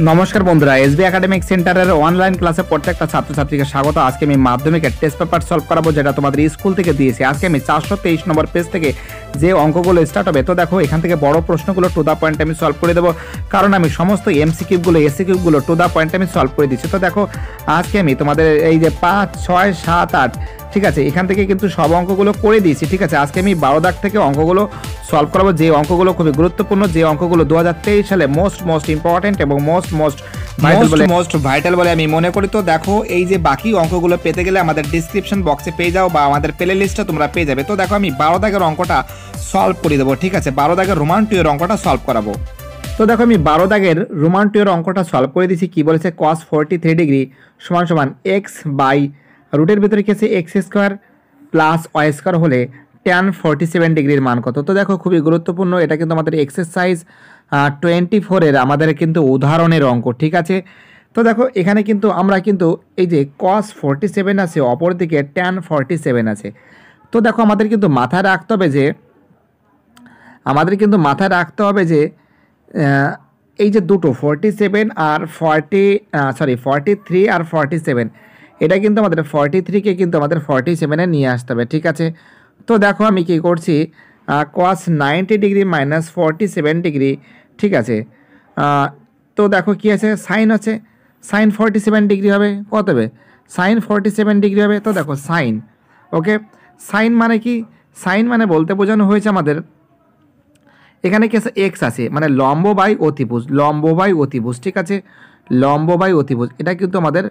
নমস্কার বন্ধুরা SB academic সেন্টারের অনলাইন ক্লাসে প্রত্যেকটা ছাত্রছাত্রীকে স্বাগত। আজকে আমি মাধ্যমিকের টেস্ট পেপার সলভ করাবো, যেটা তোমাদের স্কুল থেকে দিয়েছি। আজকে আমি চারশো তেইশ নম্বর পেজ থেকে যে অঙ্কগুলো স্টার্ট হবে, তো দেখো, এখান থেকে বড় প্রশ্নগুলো টু দা পয়েন্ট আমি সলভ করে দেবো। কারণ আমি সমস্ত এমসি কিউবগুলো এসি কিউবগুলো টু দা পয়েন্ট আমি সলভ করে দিচ্ছি। তো দেখো, আজকে আমি তোমাদের এই যে পাঁচ, ছয়, সাত, আট ঠিক আছে এখান থেকে কিন্তু সব অঙ্কগুলো করে দিয়েছি ঠিক আছে? আজকে আমি বারো দাগ থেকে অঙ্কগুলো সলভ করাবো। যে অঙ্কগুলো খুবই গুরুত্বপূর্ণ যে অঙ্কগুলো দু হাজার তেইশ সালে মোস্ট মোস্ট ইম্পর্টেন্ট এবং মোস্ট মোস্ট ভাইটাল বলে মোস্ট ভাইটাল বলে আমি মনে করি। তো দেখো এই যে বাকি অঙ্কগুলো পেতে গেলে আমাদের ডিসক্রিপশন বক্সে পেয়ে যাও বা আমাদের প্লে লিস্টটা তোমরা পেয়ে যাবে। তো দেখো আমি বারো দাগের অঙ্কটা সলভ করে দেবো ঠিক আছে? বারো দাগের রোমান্টিয়ের অঙ্কটা সলভ করাবো। তো দেখো আমি বারো দাগের রোমান্টিয়ের অঙ্কটা সলভ করে দিয়েছি। কি বলেছে? কস ফোরটি থ্রি ডিগ্রি সমান সমান এক্স বাই রুটের ভিতরে কেছে x square plus y square হলে ট্যান ফোরটি সেভেন ডিগ্রির মান কত? তো দেখো, খুবই গুরুত্বপূর্ণ, এটা কিন্তু আমাদের এক্সারসাইজ টোয়েন্টি ফোরের আমাদের কিন্তু উদাহরণের অঙ্ক, ঠিক আছে? তো দেখো, এখানে কিন্তু আমরা কিন্তু এই যে কস ফোরটি সেভেন আছে, অপরদিকে ট্যান ফোরটি সেভেন আছে। তো দেখো, আমাদের কিন্তু মাথায় রাখতে হবে যে, আমাদের কিন্তু মাথায় রাখতে হবে যে এই যে দুটো ফর্টি সেভেন আর ফর্টি সরি ফর্টি থ্রি আর ফর্টি সেভেন এটা কিন্তু আমাদের ফর্টি থ্রিকে কিন্তু আমাদের ফর্টি সেভেনে নিয়ে আসতে হবে, ঠিক আছে? তো দেখো আমি কী করছি cos ninety degree minus forty seven degree ঠিক আছে? তো দেখো কী আছে? সাইন আছে। সাইন ফর্টি সেভেন ডিগ্রি হবে, কত হবে? সাইন ফর্টি সেভেন ডিগ্রি হবে, তো দেখো সাইন ওকে সাইন মানে কি? সাইন মানে বলতে বোঝানো হয়েছে আমাদের, এখানে কি আছে? এক্স আছে মানে লম্ব বাই অতিভুজ, লম্ব বাই অতিভুজ, ঠিক আছে? লম্ব বাই অতিভুজ, এটা কিন্তু আমাদের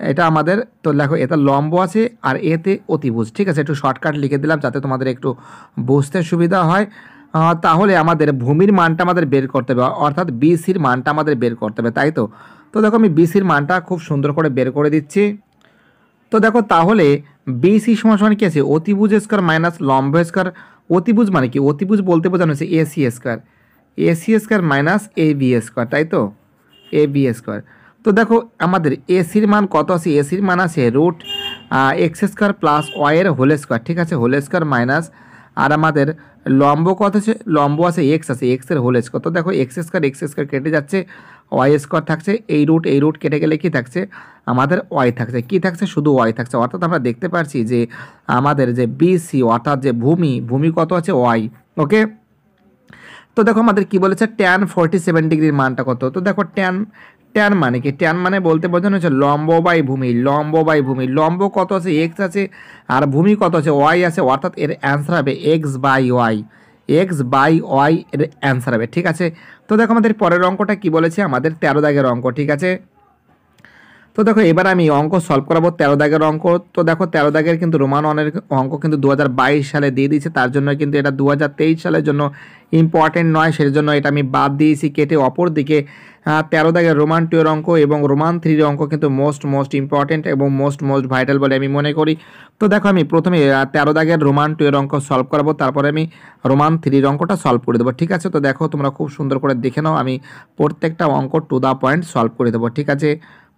এটা আমাদের, তো দেখো এটা লম্ব আছে আর এতে অতিভুজ, ঠিক আছে? একটু শর্টকাট লিখে দিলাম যাতে তোমাদের একটু বুঝতে সুবিধা হয়। তাহলে আমাদের ভূমির মানটা আমাদের বের করতে হবে, অর্থাৎ বিসির মানটা আমাদের বের করতে হবে, তাই তো? তো দেখো আমি বিসির মানটা খুব সুন্দর করে বের করে দিচ্ছি। তো দেখো তাহলে বিসি সমান কী আছে? অতিভুজ স্কোয়ার মাইনাস লম্ব স্কোয়ার অতিভুজ মানে কি? অতিভুজ বলতে বোঝানো হচ্ছে AC square AC square minus A B square তাই তো? এ বি স্কোয়ার তো দেখো, আমাদের এসির মান কত আছে? এসির মান আছে রুট এক্স স্কোয়ার প্লাস ওয়াইয়ের হোল স্কোয়ার ঠিক আছে? হোল স্কোয়ার মাইনাস আর আমাদের লম্ব কত আছে? লম্ব আছে এক্স আছে এক্সের হোল স্কোয়ার তো দেখো এক্স স্কোয়ার এক্স স্কোয়ার কেটে যাচ্ছে ওয়াই স্কোয়ার থাকছে, এই রুট এই রুট কেটে গেলে কি থাকছে? আমাদের ওয়াই থাকছে। কি থাকছে? শুধু ওয়াই থাকছে। অর্থাৎ আমরা দেখতে পাচ্ছি যে আমাদের যে বিসি অর্থাৎ যে ভূমি ভূমি কত আছে? ওয়াই ওকে তো দেখো, আমাদের কি বলেছে? ট্যান ফোরটি সেভেন ডিগ্রির মানটা কত? তো দেখো ট্যান ট্যান মানে কি? ট্যান মানে বলতে বোঝানো হচ্ছে লম্ব বাই ভূমি লম্ব বাই ভূমি লম্ব কত আছে? এক্স আছে আর ভূমি কত আছে? ওয়াই আছে। অর্থাৎ এর অ্যান্সার হবে x by y x by y এর অ্যান্সার হবে। ঠিক আছে? তো দেখো আমাদের পরের অঙ্কটা কি বলেছে? আমাদের তেরো দাগের অঙ্ক। ঠিক আছে? তো দেখো, এবার আমি অঙ্ক সলভ করাবো তেরো দাগের অঙ্ক। তো দেখো, তেরো দাগের কিন্তু রোমান অনের অঙ্ক কিন্তু দু হাজার বাইশ সালে দিয়ে দিয়েছে। তার জন্য কিন্তু এটা দু হাজার তেইশ সালের জন্য ইম্পর্টেন্ট নয়। সেই জন্য এটা আমি বাদ দিয়েছি, কেটে অপর দিকে তেরো দাগের রোমান টুয়ের অঙ্ক এবং রোমান থ্রির অঙ্ক কিন্তু মোস্ট মোস্ট ইম্পর্টেন্ট এবং মোস্ট মোস্ট ভাইটাল বলে আমি মনে করি। তো দেখো, আমি প্রথমে তেরো দাগের রোমান টুয়ের অঙ্ক সলভ করাবো। তারপরে আমি রোমান থ্রির অঙ্কটা সলভ করে দেবো। ঠিক আছে? তো দেখো, তোমরা খুব সুন্দর করে দেখে নাও। আমি প্রত্যেকটা অঙ্ক টু দা পয়েন্ট সলভ করে দেবো। ঠিক আছে?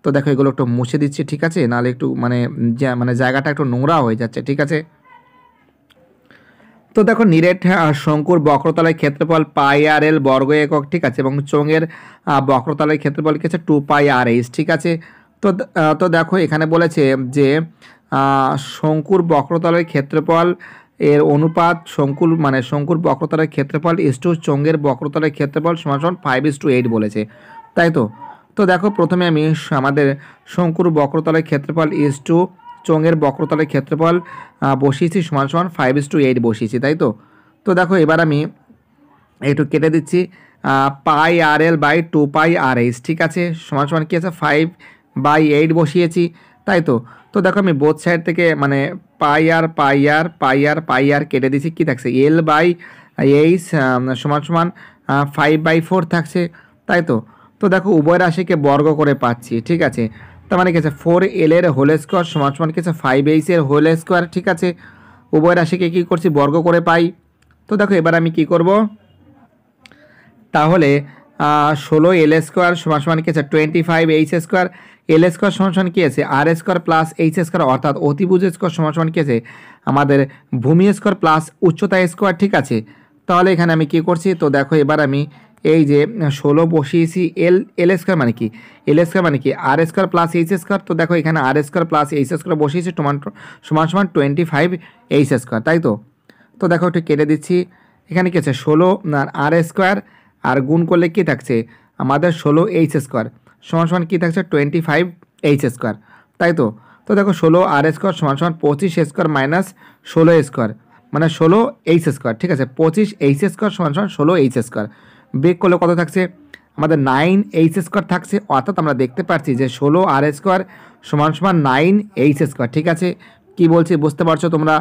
তো দেখো এগুলো একটু মুছে দিচ্ছি, ঠিক আছে? নাহলে একটু মানে মানে জায়গাটা একটু নোংরা হয়ে যাচ্ছে, ঠিক আছে? তো দেখো নিরেট শঙ্কুর বক্রতলায় ক্ষেত্রফল পাই আর এল বর্গ একক, ঠিক আছে? এবং চোঙের বক্রতলায় ক্ষেত্রফল কি আছে? টু পাই আর এইচ, ঠিক আছে? তো তো দেখো এখানে বলেছে যে শঙ্কুর বক্রতলের ক্ষেত্রফল এর অনুপাত শঙ্কুর মানে শঙ্কুর বক্রতলের ক্ষেত্রফল ইস টু চোঙের বক্রতলের ক্ষেত্রফল সমান সমান ফাইভ ইস টু এইট বলেছে। তাই তো? তো দেখো প্রথমে আমি আমাদের শঙ্কুর বক্রতলের ক্ষেত্রফল ইস টু চোঙের বক্রতলের ক্ষেত্রফল বসিয়েছি সমান সমান ফাইভ ইস টু এইট বসিয়েছি, তাই তো? তো দেখো এবার আমি একটু কেটে দিচ্ছি pi r l by two pi r h ঠিক আছে? সমান সমান কী আছে? ফাইভ বাই এইট বসিয়েছি, তাই তো? তো দেখো আমি বোথ সাইড থেকে মানে পাই আর পাই আর পাই আর পাই আর কেটে দিচ্ছি, কী থাকছে? এল বাই এইচ সমান সমান ফাইভ বাই ফোর থাকছে, তাই তো? তো দেখো, উভয় রাশিকে বর্গ করে পাচ্ছি, ঠিক আছে? তার মানে কি আছে? ফোর এল এর হোল স্কোয়ার সমান সমান কি আছে? ফাইভ এইচ এর হোল স্কোয়ার ঠিক আছে? উভয় রাশিকে কী করছি? বর্গ করে পাই। তো দেখো, এবার আমি কি করব? তাহলে ষোলো এল স্কোয়ার সমান সমান কি আছে? Twenty five h square l square সমান সমান কী আছে? R square plus h square অর্থাৎ অতিভুজ স্কোয়ার সমান সমান কী আছে? আমাদের ভূমি স্কোয়ার প্লাস উচ্চতা স্কোয়ার ঠিক আছে? তাহলে এখানে আমি কি করছি? তো দেখো, এবার আমি এই যে, ষোলো বসিয়েছি এল এল স্কোয়ার মানে কি? এল স্কোয়ার মানে কি? R square plus h square তো দেখো এখানে r square plus h square বসিয়েছি, সমান সমান সমান টোয়েন্টি ফাইভ এইচ স্কোয়ার তাই তো? তো দেখো একটু কেটে দিচ্ছি। এখানে কি আছে? ষোলো আর আর স্কোয়ার আর গুণ করলে কী থাকছে? আমাদের ষোলো এইচ স্কোয়ার সমান সমান কী থাকছে? টোয়েন্টি ফাইভ এইচ স্কোয়ার তাই তো? তো দেখো ষোলো আর স্কোয়ার সমান সমান পঁচিশ স্কোয়ার মাইনাস ষোলো স্কোয়ার মানে ষোলো এইচ স্কোয়ার ঠিক আছে? পঁচিশ এইচ স্কোয়ার সমান সমান ষোলো এইচ স্কোয়ার বেক করলে কত থাকছে? আমাদের নাইন এইচ স্কোয়ার থাকছে, অর্থাৎ আমরা দেখতে পাচ্ছি যে ষোলো আর স্কোয়ার সমান সমান নাইন এইচ স্কোয়ার, ঠিক আছে? কি বলছি বুঝতে পারছ তোমরা?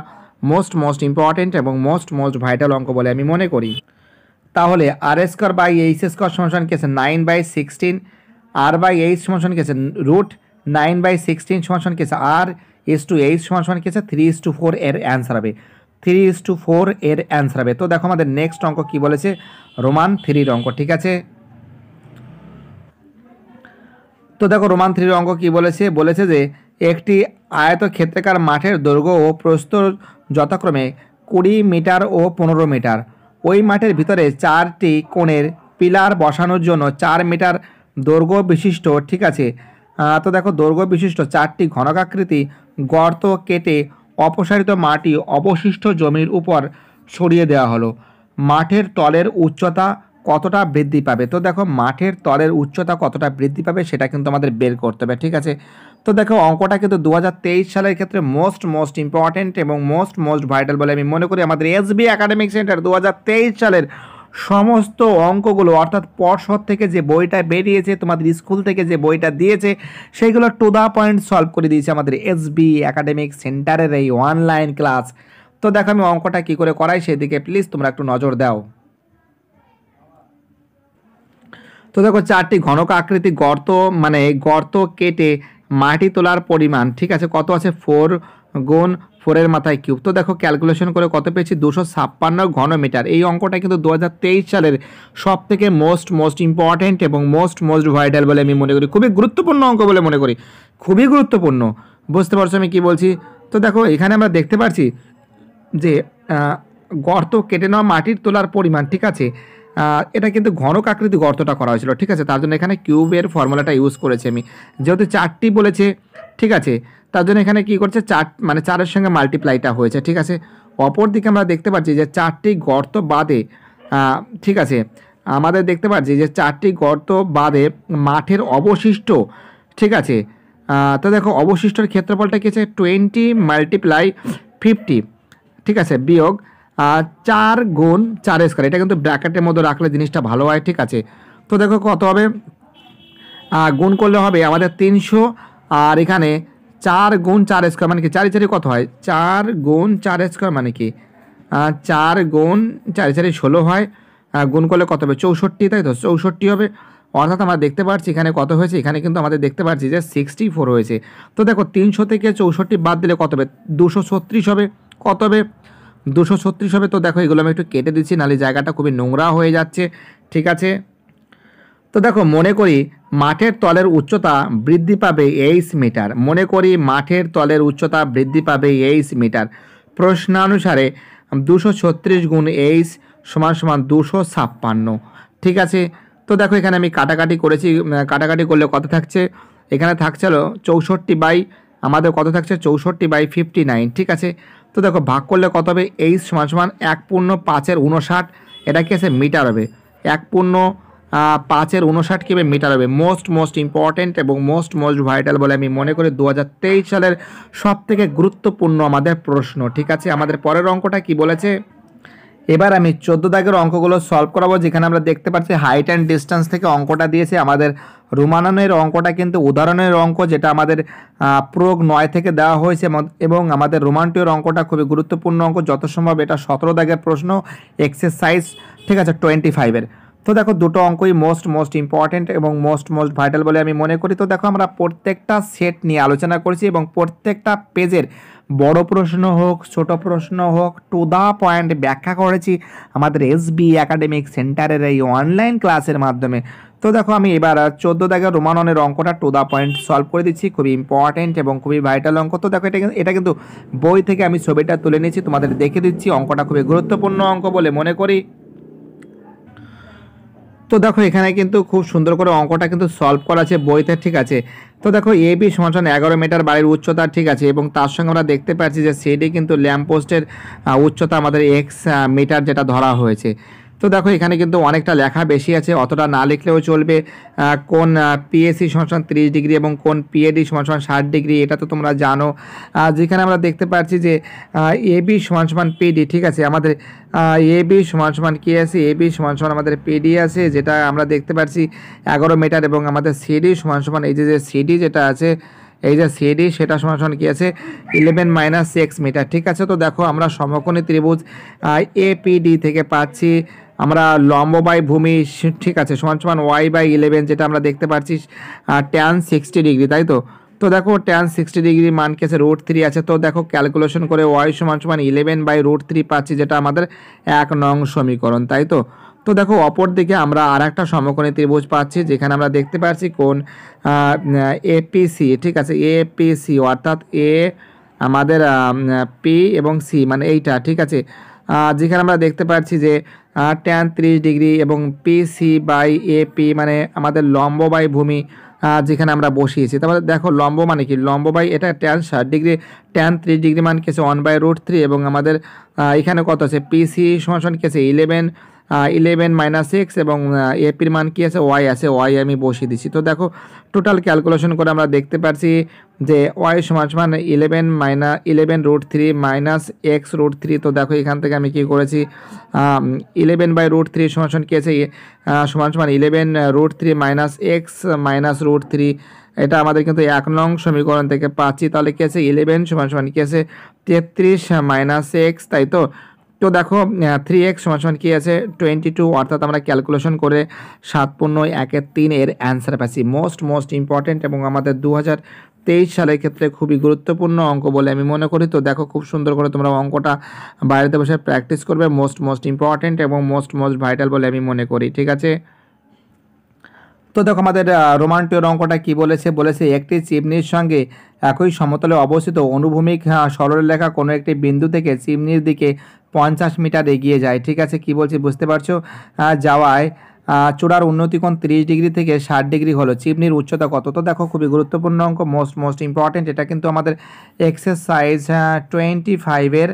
মোস্ট মোস্ট ইম্পর্টেন্ট এবং মোস্ট মোস্ট ভাইটাল অঙ্ক বলে আমি মনে করি। তাহলে r square by h square সমান কি আছে? Nine by sixteen. R by h সমান কি আছে? রুট নাইন বাই সিক্সটিন সমান কি আছে? আর এস টু এইচ সমান সমান কি আছে? থ্রি ইস টু ফোর এর অ্যান্সার হবে। থ্রি ইস টু ফোর এর অ্যান্সার হবে। তো দেখো আমাদের নেক্সট অঙ্ক কি বলেছে? রোমান থ্রির অঙ্ক, ঠিক আছে? তো দেখো রোমান থ্রির অঙ্ক কি বলেছে? বলেছে যে, একটি আয়তক্ষেত্রাকার মাঠের দৈর্ঘ্য ও প্রস্থ যথাক্রমে কুড়ি মিটার ও পনেরো মিটার। ওই মাঠের ভিতরে চারটি কোণের পিলার বসানোর জন্য চার মিটার দৈর্ঘ্য বিশিষ্ট, ঠিক আছে? তো দেখো দৈর্ঘ্য বিশিষ্ট চারটি ঘনকাকৃতি গর্ত কেটে অপসারিত মাটি অবশিষ্ট জমির উপর সরিয়ে দেওয়া হলো। মাঠের তলের উচ্চতা কতটা বৃদ্ধি পাবে? তো দেখো, মাঠের তলের উচ্চতা কতটা বৃদ্ধি পাবে সেটা কিন্তু আমাদের বের করতে হবে, ঠিক আছে? তো দেখো, অঙ্কটা কিন্তু দু হাজার তেইশ সালের ক্ষেত্রে মোস্ট মোস্ট ইম্পর্ট্যান্ট এবং মোস্ট মোস্ট ভাইটাল বলে আমি মনে করি। আমাদের এসবি একাডেমিক সেন্টার দু হাজার তেইশ সালের সমস্ত অঙ্কগুলো, অর্থাৎ পর্ষদ থেকে যে বইটা বেরিয়েছে, তোমাদের স্কুল থেকে যে বইটা দিয়েছে, সেইগুলো টু দা পয়েন্ট সলভ করে দিয়েছে আমাদের এসবি একাডেমিক সেন্টারের এই অনলাইন ক্লাস তো দেখো আমি অঙ্কটা কী করে করাই সেদিকে প্লিজ তোমরা একটু নজর দাও। তো দেখো চারটি ঘনক আকৃতি গর্ত মানে গর্ত কেটে মাটি তোলার পরিমাণ, ঠিক আছে, কত আছে? ফোর গুণ ফোরের মাথায় কিউব তো দেখো ক্যালকুলেশন করে কত পেয়েছি? দুশো ছাপ্পান্ন ঘনমিটার। এই অঙ্কটা কিন্তু দু হাজার তেইশ সালের সব থেকে মোস্ট মোস্ট ইম্পর্ট্যান্ট এবং মোস্ট মোস্ট ভাইটাল বলে আমি মনে করি। খুবই গুরুত্বপূর্ণ অঙ্ক বলে মনে করি। খুবই গুরুত্বপূর্ণ। বুঝতে পারছ আমি কি বলছি? তো দেখো, এখানে আমরা দেখতে পাচ্ছি যে গর্ত কেটে নেওয়া মাটির তোলার পরিমাণ, ঠিক আছে? এটা কিন্তু ঘনক আকৃতি গর্তটা করা হয়েছিল, ঠিক আছে? তার জন্য এখানে কিউবের ফর্মুলাটা ইউজ করেছি আমি। যেহেতু চারটি বলেছে, ঠিক আছে? তার জন্য এখানে কি করছে? চার মানে চারের সঙ্গে মাল্টিপ্লাইটা হয়েছে, ঠিক আছে? অপর দিকে আমরা দেখতে পাচ্ছি যে চারটি গর্ত বাদে ঠিক আছে, আমাদের দেখতে পাচ্ছি যে চারটি গর্ত বাদে মাঠের অবশিষ্ট, ঠিক আছে তো দেখো অবশিষ্টর ক্ষেত্রফলটা কি আছে টোয়েন্টি মাল্টিপ্লাই ফিফটি ঠিক আছে, বিয়োগ চার গুণ চার স্কোয়ার এটা কিন্তু ব্র্যাকেটের মধ্যে রাখলে জিনিসটা ভালো হয়, ঠিক আছে? তো দেখো কত হবে? গুণ করলে হবে আমাদের তিনশো, আর এখানে চার গুণ চার স্কোয়ার মানে কি? চারি চারি কত হয়? চার গুণ চার স্কোয়ার মানে কি? চার গুণ চারি চারি ষোলো হয়। গুণ করলে কত হবে? চৌষট্টি, তাই তো? চৌষট্টি হবে। অর্থাৎ আমরা দেখতে পাচ্ছি এখানে কত হয়েছে? এখানে কিন্তু আমাদের দেখতে পাচ্ছি যে সিক্সটি ফোর হয়েছে। তো দেখো, তিনশো থেকে চৌষট্টি বাদ দিলে কত হবে? দুশো ছত্রিশ হবে। কত হবে? দুশো ছত্রিশ হবে। তো দেখো, এগুলো আমি একটু কেটে দিচ্ছি, নাহলে জায়গাটা খুবই নোংরা হয়ে যাচ্ছে। ঠিক আছে? তো দেখো, মনে করি মাঠের তলের উচ্চতা বৃদ্ধি পাবে এইচ মিটার। মনে করি মাঠের তলের উচ্চতা বৃদ্ধি পাবে এইচ মিটার। প্রশ্নানুসারে দুশো ছত্রিশ গুণ এইচ সমান সমান দুশো ছাপ্পান্ন। ঠিক আছে? তো দেখো এখানে আমি কাটাকাটি করেছি। কাটাকাটি করলে কত থাকছে? এখানে থাকছে হলো চৌষট্টি বাই, আমাদের কত থাকছে? চৌষট্টি বাই ফিফটি নাইন। ঠিক আছে? তো দেখো ভাগ করলে কত হবে? এইচ সমান সমান এক পূর্ণ পাঁচের উনষাট এটা কি আছে? মিটার হবে। এক পূর্ণ পাঁচের উনষাট কীভাবে মিটার হবে মোস্ট মোস্ট ইম্পর্ট্যান্ট এবং মোস্ট মোস্ট ভাইটাল বলে আমি মনে করি দু হাজার তেইশ সালের সব থেকে গুরুত্বপূর্ণ আমাদের প্রশ্ন। ঠিক আছে? আমাদের পরের অঙ্কটা কি বলেছে? এবার আমি চোদ্দ দাগের অঙ্কগুলো সলভ করাবো যেখানে আমরা দেখতে পাচ্ছি হাইট অ্যান্ড ডিস্টেন্স থেকে অঙ্কটা দিয়েছে। আমাদের রুমানানের অঙ্কটা কিন্তু উদাহরণের অঙ্ক যেটা আমাদের আহ, প্রয়োগ নয় থেকে দেওয়া হয়েছে। এবং- আমাদের রোমান্টিয়র অঙ্কটা খুবই গুরুত্বপূর্ণ অঙ্ক যত সম্ভব এটা সতেরো দাগের প্রশ্ন এক্সারসাইজ ঠিক আছে টোয়েন্টি ফাইভের তো দেখো দুটো অঙ্কই মোস্ট মোস্ট ইম্পর্ট্যান্ট এবং মোস্ট মোস্ট ভাইটাল বলে আমি মনে করি। তো দেখো আমরা প্রত্যেকটা সেট নিয়ে আলোচনা করেছি এবং প্রত্যেকটা পেজের বড় প্রশ্ন হোক, ছোট প্রশ্ন হোক টু দা পয়েন্ট ব্যাখ্যা করেছি আমাদের এসবি একাডেমিক সেন্টারের এই অনলাইন ক্লাসের মাধ্যমে। তো দেখো আমি এবার চোদ্দ দাগের রোমাননের অঙ্কটা টু দা পয়েন্ট সলভ করে দিচ্ছি, খুবই ইম্পর্ট্যান্ট এবং খুবই ভাইটাল অঙ্ক। তো দেখো এটা এটা কিন্তু বই থেকে আমি ছবিটা তুলে নিয়েছি, তোমাদের দেখে দিচ্ছি। অঙ্কটা খুবই গুরুত্বপূর্ণ অঙ্ক বলে মনে করি। তো দেখো, এখানে কিন্তু খুব সুন্দর করে অঙ্কটা কিন্তু সলভ করা আছে বইতে, ঠিক আছে? তো দেখো এ বি সমান এগারো মিটার বাড়ির উচ্চতা, ঠিক আছে? এবং তার সঙ্গে আমরা দেখতে পাচ্ছি যে সেটি কিন্তু ল্যাম্প পোস্টের উচ্চতা আমাদের এক্স মিটার যেটা ধরা হয়েছে। তো দেখো, এখানে কিন্তু অনেকটা লেখা বেশি আছে, অতটা না লিখলেও চলবে। কোন পিএসসি সমান তিরিশ ডিগ্রি এবং কোন পিএডি সমান সমান ষাট ডিগ্রি, এটা তো তোমরা জানো। যেখানে আমরা দেখতে পাচ্ছি যে এবি সমান সমান পিডি ঠিক আছে? আমাদের এ বি সমান সমান কী আছে? এ বি সমান সমান আমাদের পিডি আছে, যেটা আমরা দেখতে পাচ্ছি এগারো মিটার এবং আমাদের সিডি সমান সমান এই যে সিডি যেটা আছে, এই যে সিডি সেটা সমান সমান কী আছে? ইলেভেন মাইনাস সিক্স মিটার ঠিক আছে? তো দেখো, আমরা সমকোণী ত্রিভুজ এপিডি থেকে পাচ্ছি। আমরা লম্ব বাই ভূমি ঠিক আছে, সমান সমান ওয়াই বাই ইলেভেন যেটা আমরা দেখতে পাচ্ছি ট্যান সিক্সটি ডিগ্রি তাই তো? তো দেখো ট্যান সিক্সটি ডিগ্রি মান কি আছে রুট থ্রি আছে, তো দেখো ক্যালকুলেশন করে ওয়াই সমান সমান ইলেভেন বাই রুট থ্রি পাচ্ছি, যেটা আমাদের এক নং সমীকরণ, তাই তো? তো দেখো, অপর দিকে আমরা আর একটা সমকোণী ত্রিভুজ পাচ্ছি, যেখানে আমরা দেখতে পাচ্ছি কোন এপিসি ঠিক আছে এপিসি অর্থাৎ এ আমাদের পি এবং সি মানে এইটা, ঠিক আছে? যেখানে আমরা দেখতে পাচ্ছি যে ট্যান ত্রিশ ডিগ্রি এবং পিসি বাই এ পি মানে আমাদের লম্ব বাই ভূমি যেখানে আমরা বসিয়েছি। তারপরে দেখো লম্ব মানে কি? লম্ব বাই এটা ট্যান ষাট ডিগ্রি ট্যান ত্রিশ ডিগ্রি মান কেছে ওয়ান বাই রুট থ্রি এবং আমাদের এখানে কত আছে? পিসি সমান কেছে ইলেভেন ইলেভেন মাইনাস সিক্স এবং এপির মান কি আছে? ওয়াই আছে। ওয়াই আমি বসিয়ে দিচ্ছি। তো দেখো টোটাল ক্যালকুলেশন করে আমরা দেখতে পাচ্ছি যে ওয়াই সমান সমান eleven minus eleven root three minus x root three তো দেখো, এখান থেকে আমি কি করেছি? ইলেভেন বাই রুট থ্রি সমান সমান কি আছে? সমান সমান eleven root three minus x minus root three এটা আমাদের কিন্তু এক নং সমীকরণ থেকে পাচ্ছি। তাহলে কি আছে? ইলেভেন সমান সমান কি আছে? তেত্রিশ মাইনাস এক্স তাই তো? তো দেখো থ্রি এক্স সমান কী আছে? টোয়েন্টি টু অর্থাৎ আমরা ক্যালকুলেশন করে সাত পূর্ণ একের তিন এর অ্যান্সার পাচ্ছি মোস্ট মোস্ট ইম্পর্টেন্ট এবং আমাদের দু হাজার তেইশ সালের ক্ষেত্রে খুবই গুরুত্বপূর্ণ অঙ্ক বলে আমি মনে করি। তো দেখো, খুব সুন্দর করে তোমরা অঙ্কটা বাইরেতে বসে প্র্যাকটিস করবে। মোস্ট মোস্ট ইম্পর্টেন্ট এবং মোস্ট মোস্ট ভাইটাল বলে আমি মনে করি, ঠিক আছে? তো দেখো, আমাদের রোমান্টীয় অঙ্কটা কি বলেছে? বলেছে, একটি চিমনির সঙ্গে একই সমতলে অবস্থিত অনুভূমিক আহ, সরলরেখা কোনো একটি বিন্দু থেকে চিমনির দিকে পঞ্চাশ মিটার এগিয়ে যায়। ঠিক আছে কি বলছি বুঝতে পারছ? যাওয়ায় চূড়ার উন্নতিকোণ তিরিশ ডিগ্রি থেকে ষাট ডিগ্রি হলো। চিমনির উচ্চতা কত? তো দেখো খুবই গুরুত্বপূর্ণ অঙ্ক মোস্ট মোস্ট ইম্পর্টেন্ট এটা কিন্তু আমাদের এক্সারসাইজ টোয়েন্টি ফাইভের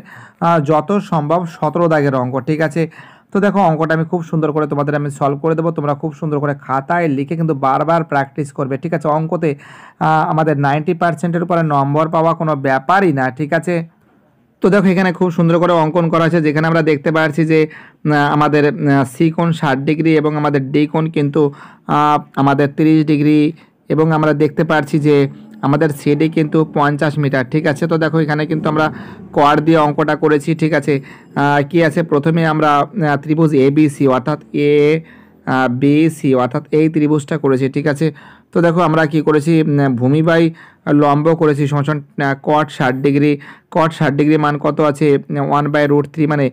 যত সম্ভব সতেরো দাগের অঙ্ক। ঠিক আছে তো দেখো, অঙ্কটা আমি খুব সুন্দর করে তোমাদের আমি সলভ করে দেবো। তোমরা খুব সুন্দর করে খাতায় লিখে কিন্তু বারবার প্র্যাকটিস করবে, ঠিক আছে? অঙ্কতে আমাদের নাইনটি পার্সেন্টের উপরে নম্বর পাওয়া কোনো ব্যাপারই না, ঠিক আছে? তো দেখো, এখানে খুব সুন্দর করে অঙ্কন করা আছে যেখানে আমরা দেখতে পাচ্ছি যে আমাদের সি কোণ ষাট ডিগ্রি এবং আমাদের ডি কোণ কিন্তু আমাদের তিরিশ ডিগ্রি এবং আমরা দেখতে পাচ্ছি যে আমাদের সিডি কিন্তু পঞ্চাশ মিটার, ঠিক আছে? তো দেখো এখানে কিন্তু আমরা কোয়ার দিয়ে অঙ্কটা করেছি, ঠিক আছে? কি আছে? প্রথমে আমরা ত্রিভুজ এ বি সি অর্থাৎ এ বি সি অর্থাৎ এই ত্রিভুজটা করেছি, ঠিক আছে? তো দেখো আমরা কি করেছি? ভূমি বাই লম্ব করেছি সমান কট ষাট ডিগ্রি। কট ষাট ডিগ্রি মান কত আছে? ওয়ান বাই রুট থ্রি মানে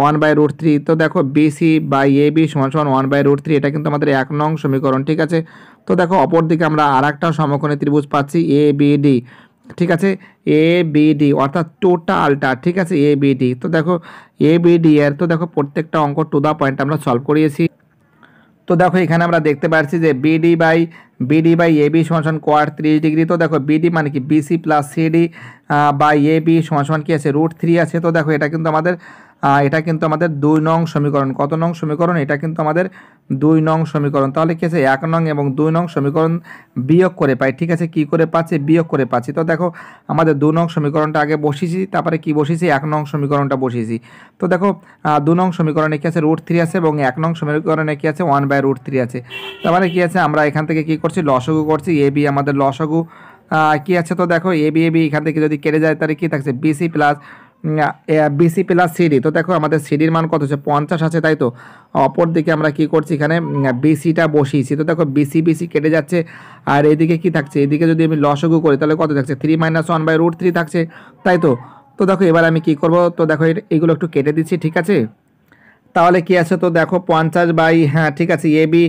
ওয়ান বাই রুট থ্রি তো দেখো বিসি বাই এ বি সমান সমান ওয়ান বাই রুট থ্রি এটা কিন্তু আমাদের এক নং সমীকরণ, ঠিক আছে? তো দেখো, অপর দিকে আমরা আর একটা সমকোণী ত্রিভুজ পাচ্ছি এ বি ডি ঠিক আছে? এ বি ডি অর্থাৎ টোটালটা ঠিক আছে? এ বি ডি তো দেখো এ বি ডি এর, তো দেখো, প্রত্যেকটা অঙ্ক টু দা পয়েন্ট আমরা সলভ করিয়েছি। তো দেখো, এখানে আমরা দেখতে পাচ্ছি যে BD by BD by A B সমান কোয়ার ত্রিশ ডিগ্রি তো দেখো বিডি মানে কি? BC plus CD by A B সমান কি আছে? রুট থ্রি আছে। তো দেখো, এটা কিন্তু আমাদের এটা কিন্তু আমাদের দুই নং সমীকরণ। কত নং সমীকরণ? এটা কিন্তু আমাদের দুই নং সমীকরণ। তাহলে কি আছে? এক নং এবং দুই নং সমীকরণ বিয়োগ করে পাই। ঠিক আছে? কি করে পাচ্ছি? বিয়োগ করে পাচ্ছি। তো দেখো, আমাদের দু নং সমীকরণটা আগে বসিয়েছি, তারপরে কি বসিয়েছি? এক নং সমীকরণটা বসিয়েছি। তো দেখো দু নং সমীকরণে কি আছে? রুট থ্রি আছে এবং এক নং সমীকরণে কি আছে? ওয়ান বাই রুট থ্রি আছে। তারপরে কি আছে? আমরা এখান থেকে কি করছি? লসগু করছি। এ, বি আমাদের লসগু কি আছে? তো দেখো, এ, বি এ, বি এখান থেকে যদি কেটে যায়, তাহলে কি থাকছে? BC plus BC plus CD তো দেখো আমাদের সিডির মান কত হচ্ছে? পঞ্চাশ আছে, তাই তো? অপর দিকে আমরা কি করছি এখানে? বিসিটা বসিয়েছি। তো দেখো বিসি বিসি কেটে যাচ্ছে, আর এদিকে কি থাকছে? এদিকে যদি আমি লসগু করি, তাহলে কত থাকছে? Three minus one by root three থাকছে, তাই তো? তো দেখো এবার আমি কি করব? তো দেখো এগুলো একটু কেটে দিচ্ছি, ঠিক আছে? তাহলে কি আছে? তো দেখো পঞ্চাশ বাই হ্যাঁ ঠিক আছে এ বি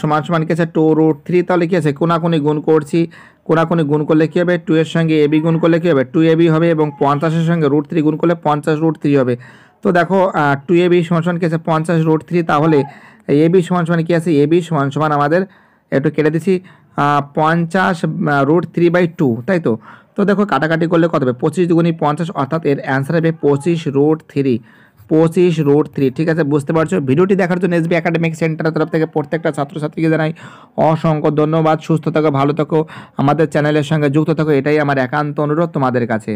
সমান সমান কি আছে টু রুট থ্রি তাহলে কি আছে? কোনাকুনি গুণ করছি কোনাকুনি গুণ করলে কী হবে? টু এর সঙ্গে এ বি গুণ করলে কী হবে? টু এ বি হবে এবং পঞ্চাশের সঙ্গে রুট থ্রি গুণ করলে পঞ্চাশ রুট থ্রি হবে। তো দেখো টু এ বি সমান সমান কি আছে? পঞ্চাশ রুট থ্রি তাহলে এ বি সমান সমান কী আছে? এ বি সমান সমান আমাদের একটু কেটে আহ, পঞ্চাশ রুট থ্রি বাই টু তাই তো? তো দেখো কাটাকাটি করলে কত হবে? পঁচিশ দুগুণি পঞ্চাশ অর্থাৎ এর অ্যান্সার হবে পঁচিশ রুট থ্রি পঁচিশ রোড থ্রি ঠিক আছে? বুঝতে পারছ? ভিডিওটি দেখার জন্য এসবি একাডেমিক সেন্টারের তরফ থেকে প্রত্যেকটা ছাত্রছাত্রীকে জানাই অসংখ্য ধন্যবাদ। সুস্থ থাকো, ভালো থাকো। আমাদের চ্যানেলের সঙ্গে যুক্ত থাকো, এটাই আমার একান্ত অনুরোধ তোমাদের কাছে।